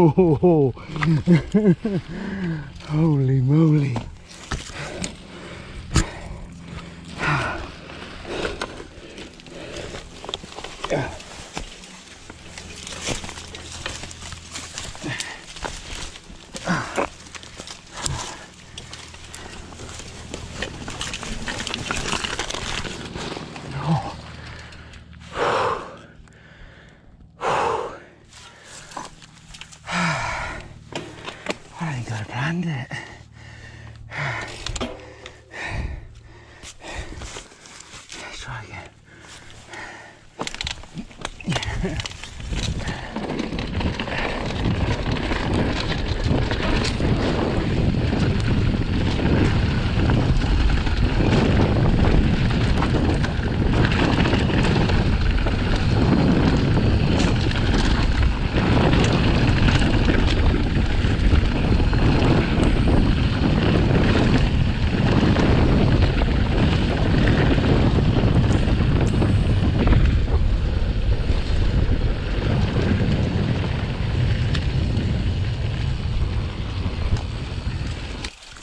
Holy moly. Planned it.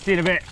See you in a bit.